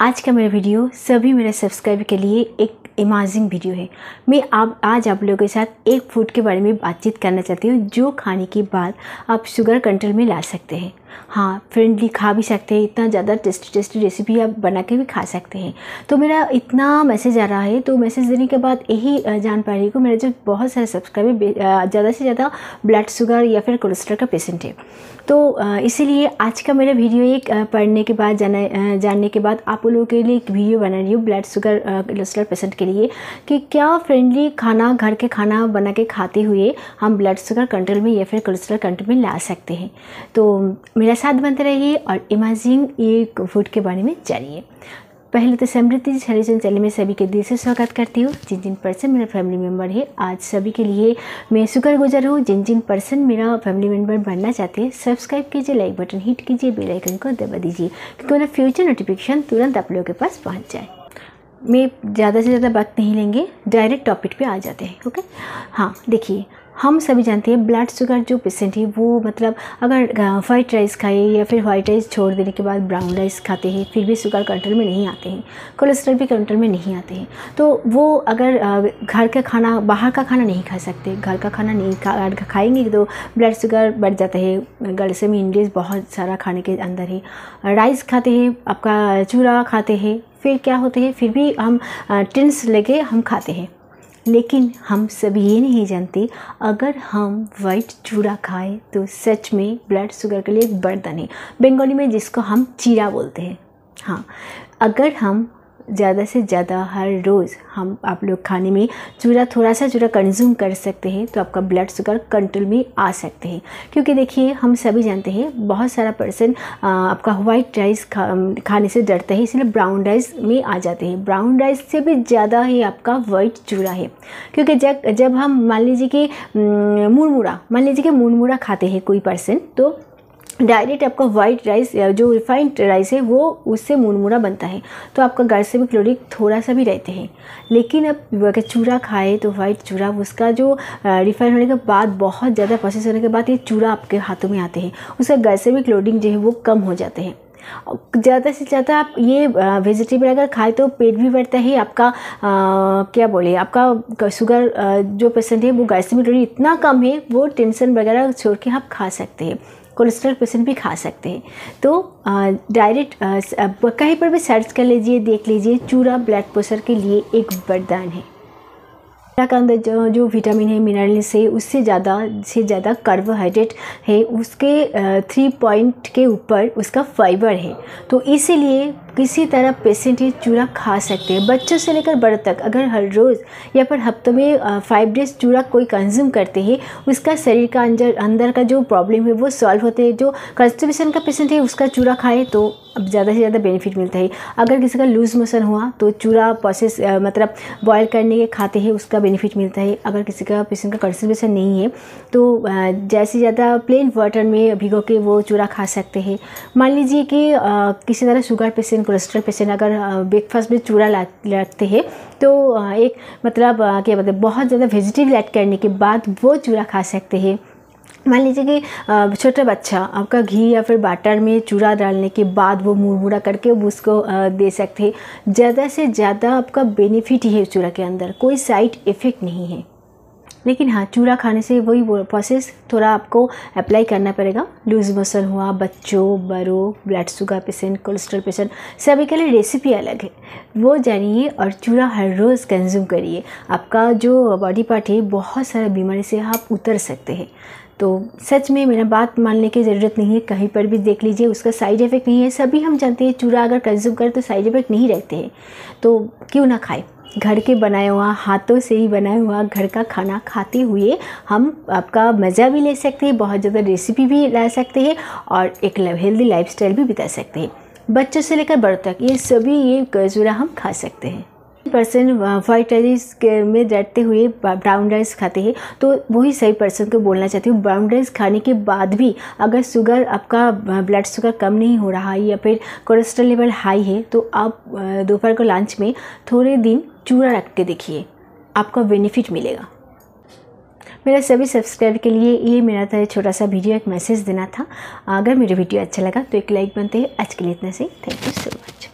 आज का मेरा वीडियो सभी मेरे सब्सक्राइबर के लिए एक इमेजिंग वीडियो है। मैं आप, आज आप लोगों के साथ एक फ़ूड के बारे में बातचीत करना चाहती हूँ, जो खाने के बाद आप शुगर कंट्रोल में ला सकते हैं। हाँ फ्रेंडली खा भी सकते हैं, इतना ज़्यादा टेस्टी टेस्टी रेसिपी आप बना के भी खा सकते हैं। तो मेरा इतना मैसेज आ रहा है तो मैसेज देने के बाद यही जान पा रही हूँ मेरे जो बहुत सारे सब्सक्राइबर ज़्यादा से ज़्यादा ब्लड शुगर या फिर कोलेस्ट्रॉल का पेशेंट है। तो इसीलिए आज का मेरा वीडियो एक पढ़ने के बाद जाना जानने के बाद आप लोगों के लिए एक वीडियो बना रही हूँ ब्लड शुगर कोलेस्ट्रॉल पेशेंट के लिए कि क्या फ्रेंडली खाना, घर के खाना बना के खाते हुए हम ब्लड शुगर कंट्रोल में या फिर कोलेस्ट्रॉल कंट्रोल में ला सकते हैं। तो मेरा साथ बनते रहिए और इमेजिंग एक फ़ूड के बारे में जानिए। पहले तो समृद्धि जी हरिजन चैनल में सभी के दिल से स्वागत करती हूँ। जिन जिन पर्सन मेरा फैमिली मेंबर है, आज सभी के लिए मैं शुक्र गुजर हूँ। जिन जिन पर्सन मेरा फैमिली मेंबर बनना चाहते हैं सब्सक्राइब कीजिए लाइक बटन हिट कीजिए बेल आइकन को दबा दीजिए, क्योंकि मेरा फ्यूचर नोटिफिकेशन तुरंत आप लोगों के पास पहुँच जाए। मैं ज़्यादा से ज़्यादा वक्त नहीं लेंगे डायरेक्ट टॉपिक पे आ जाते हैं ओके हाँ देखिए हम सभी जानते हैं ब्लड शुगर जो पेशेंट है, वो मतलब अगर वाइट राइस खाए या फिर वाइट राइस छोड़ देने के बाद ब्राउन राइस खाते हैं, फिर भी शुगर कंट्रोल में नहीं आते हैं कोलेस्ट्रॉल भी कंट्रोल में नहीं आते हैं तो वो अगर घर का खाना, बाहर का खाना नहीं खा सकते, घर का खाना नहीं खा खाएँगे तो ब्लड शुगर बढ़ जाता है गलसे में इंडियस बहुत सारा खाने के अंदर है राइस खाते हैं, आपका चूरा खाते हैं, फिर क्या होते हैं, फिर भी हम टिन्स लेके हम खाते हैं। लेकिन हम सभी ये नहीं जानते, अगर हम वाइट चूड़ा खाएँ तो सच में ब्लड शुगर के लिए एक बर्तन है। बंगाली में जिसको हम चीरा बोलते हैं। हाँ अगर हम ज़्यादा से ज़्यादा हर रोज़ हम आप लोग खाने में चूरा थोड़ा सा चूरा कंज्यूम कर सकते हैं तो आपका ब्लड शुगर कंट्रोल में आ सकते हैं। क्योंकि देखिए हम सभी जानते हैं बहुत सारा पर्सन आपका वाइट राइस खा, खाने से डरते हैं इसलिए ब्राउन राइस में आ जाते हैं। ब्राउन राइस से भी ज़्यादा ही आपका वाइट चूरा है। क्योंकि जब जब हम मान लीजिए कि मुरमुरा मान लीजिए कि मुरमुरा खाते हैं कोई पर्सन तो डायरेक्ट आपका वाइट राइस जो रिफाइंड राइस है वो उससे मुरमुरा बनता है। तो आपका भी क्लोरिक थोड़ा सा भी रहते हैं। लेकिन अब अगर चूरा खाए तो वाइट चूरा उसका जो रिफाइन होने के बाद बहुत ज़्यादा प्रोसेस होने के बाद ये चूरा आपके हाथों में आते हैं। उसका भी क्लोरिंग जो है वो कम हो जाते हैं। ज़्यादा से ज़्यादा आप ये वेजिटेबल अगर खाए तो पेट भी बढ़ता है आपका आ, क्या बोले आपका शुगर जो पेशेंट है वो गैस में इतना कम है वो टेंशन वगैरह छोड़ के आप खा सकते हैं। कोलेस्ट्रॉल पेशेंट भी खा सकते हैं। तो डायरेक्ट कहीं पर भी सर्च कर लीजिए, देख लीजिए, चूरा ब्लड प्रेशर के लिए एक वरदान है। का अंदर जो जो विटामिन है मिनरल्स है उससे ज़्यादा, से ज़्यादा कार्बोहाइड्रेट है, उसके थ्री पॉइंट के ऊपर उसका फाइबर है। तो इसीलिए किसी तरह पेशेंट ये चूड़ा खा सकते हैं। बच्चों से लेकर बड़े तक अगर हर रोज़ या फिर हफ्तों में फाइव डेज़ चूड़ा कोई कंज्यूम करते हैं, उसका शरीर का अंदर अंदर का जो प्रॉब्लम है, वो सॉल्व होते हैं। जो कंस्टिपेशन का पेशेंट है, उसका चूड़ा खाए तो अब ज़्यादा से ज़्यादा बेनिफिट मिलता है। अगर किसी का लूज़ मोशन हुआ तो चूड़ा प्रोसेस मतलब बॉयल करने के खाते हैं, उसका बेनिफिट मिलता है, अगर किसी का पेशेंट का कंस्टिपेशन नहीं है तो जैसे ज़्यादा प्लेन वाटर में भिगो के वो चूरा खा सकते हैं। मान लीजिए कि किसी तरह शुगर पेशेंट कोलेस्ट्रॉल पेशेंट अगर ब्रेकफास्ट में चूड़ा लगते हैं तो एक मतलब क्या हैं, बहुत ज़्यादा वेजिटेबल ऐड करने के बाद वो चूरा खा सकते हैं। मान लीजिए कि छोटा बच्चा आपका घी या फिर बाटर में चूड़ा डालने के बाद वो मुरमुरा करके उसको दे सकते हैं। ज़्यादा से ज़्यादा आपका बेनिफिट ही है चूड़ा के अंदर, कोई साइड इफ़ेक्ट नहीं है। लेकिन हाँ चूड़ा खाने से वही प्रोसेस थोड़ा आपको अप्लाई करना पड़ेगा। लूज मोशन हुआ, बच्चों, बड़ों blood sugar patient cholesterol patient सभी के लिए रेसिपी अलग है। वो जानिए और चूड़ा हर रोज़ कंज्यूम करिए। आपका जो बॉडी पार्ट है, बहुत सारे बीमारी से आप उतर सकते हैं। तो सच में मेरा बात मानने की ज़रूरत नहीं है, कहीं पर भी देख लीजिए, उसका साइड इफ़ेक्ट नहीं है, सभी हम जानते हैं चूड़ा अगर कंज्यूम करें तो साइड इफ़ेक्ट नहीं रहते हैं। तो क्यों ना खाए? घर के बनाया हुआ, हाथों से ही बनाया हुआ, घर का खाना खाते हुए हम आपका मज़ा भी ले सकते हैं, बहुत ज़्यादा रेसिपी भी ला सकते हैं और एक हेल्दी लाइफस्टाइल भी बिता सकते हैं। बच्चों से लेकर बड़ों तक, ये सभी ये गजूरा हम खा सकते हैं। पर्सन वाइट राइस में रहते हुए ब्राउन राइस खाते हैं। तो वही सही पर्सन को बोलना चाहती हूँ। ब्राउन राइस खाने के बाद भी अगर शुगर आपका ब्लड शुगर कम नहीं हो रहा है या फिर कोलेस्ट्रॉल लेवल हाई है तो आप दोपहर को लंच में थोड़े दिन चूड़ा रख के देखिए। आपका बेनिफिट मिलेगा। मेरा सभी सब्सक्राइबर के लिए ये मेरा था छोटा सा वीडियो एक मैसेज देना था। अगर मेरा वीडियो अच्छा लगा तो एक लाइक बनते हैं। आज के लिए इतना से। Thank you so much